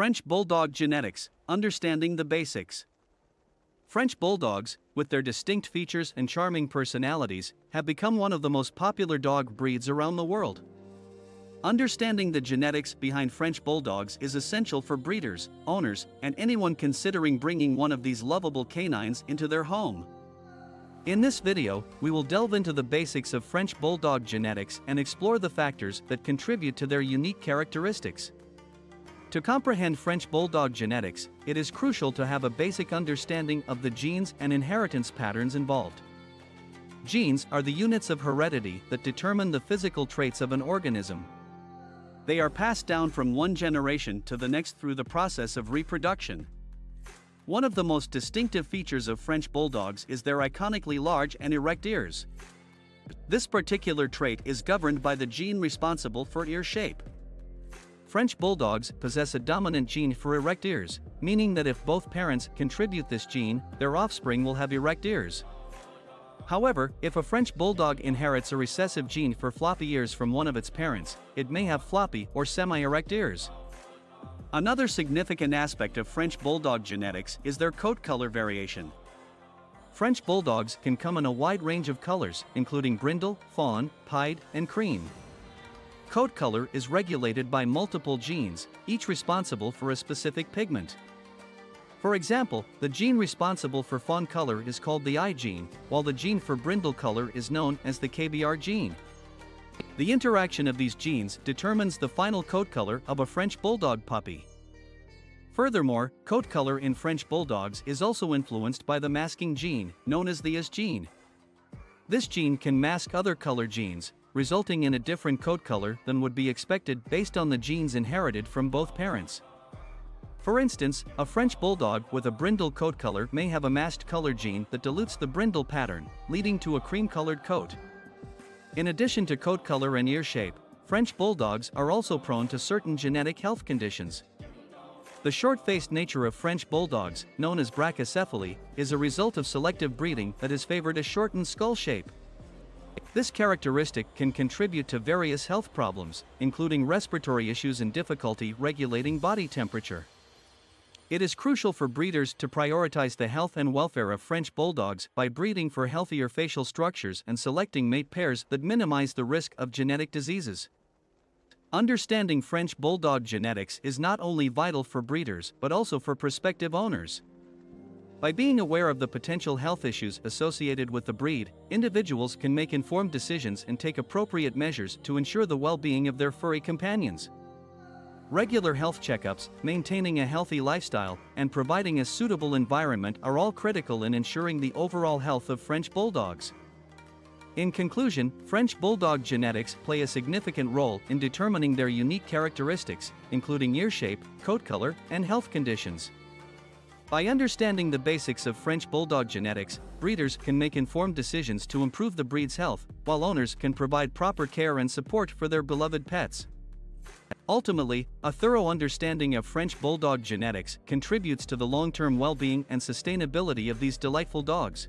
French Bulldog Genetics Understanding the Basics. French Bulldogs, with their distinct features and charming personalities, have become one of the most popular dog breeds around the world. Understanding the genetics behind French Bulldogs is essential for breeders, owners, and anyone considering bringing one of these lovable canines into their home. In this video, we will delve into the basics of French Bulldog genetics and explore the factors that contribute to their unique characteristics. To comprehend French Bulldog genetics, it is crucial to have a basic understanding of the genes and inheritance patterns involved. Genes are the units of heredity that determine the physical traits of an organism. They are passed down from one generation to the next through the process of reproduction. One of the most distinctive features of French Bulldogs is their iconically large and erect ears. This particular trait is governed by the gene responsible for ear shape. French Bulldogs possess a dominant gene for erect ears, meaning that if both parents contribute this gene, their offspring will have erect ears. However, if a French Bulldog inherits a recessive gene for floppy ears from one of its parents, it may have floppy or semi-erect ears. Another significant aspect of French Bulldog genetics is their coat color variation. French Bulldogs can come in a wide range of colors, including brindle, fawn, pied, and cream. Coat color is regulated by multiple genes, each responsible for a specific pigment. For example, the gene responsible for fawn color is called the I gene, while the gene for brindle color is known as the KBR gene. The interaction of these genes determines the final coat color of a French Bulldog puppy. Furthermore, coat color in French Bulldogs is also influenced by the masking gene, known as the S gene. This gene can mask other color genes, resulting in a different coat color than would be expected based on the genes inherited from both parents. For instance, a French Bulldog with a brindle coat color may have a masked color gene that dilutes the brindle pattern, leading to a cream-colored coat. In addition to coat color and ear shape, French Bulldogs are also prone to certain genetic health conditions. The short-faced nature of French Bulldogs, known as brachycephaly, is a result of selective breeding that has favored a shortened skull shape. This characteristic can contribute to various health problems, including respiratory issues and difficulty regulating body temperature. It is crucial for breeders to prioritize the health and welfare of French Bulldogs by breeding for healthier facial structures and selecting mate pairs that minimize the risk of genetic diseases. Understanding French Bulldog genetics is not only vital for breeders but also for prospective owners. By being aware of the potential health issues associated with the breed, individuals can make informed decisions and take appropriate measures to ensure the well being of their furry companions. Regular health checkups, maintaining a healthy lifestyle, and providing a suitable environment are all critical in ensuring the overall health of French Bulldogs. In conclusion, French Bulldog genetics play a significant role in determining their unique characteristics, including ear shape, coat color, and health conditions. By understanding the basics of French Bulldog genetics, breeders can make informed decisions to improve the breed's health, while owners can provide proper care and support for their beloved pets. Ultimately, a thorough understanding of French Bulldog genetics contributes to the long term well being and sustainability of these delightful dogs.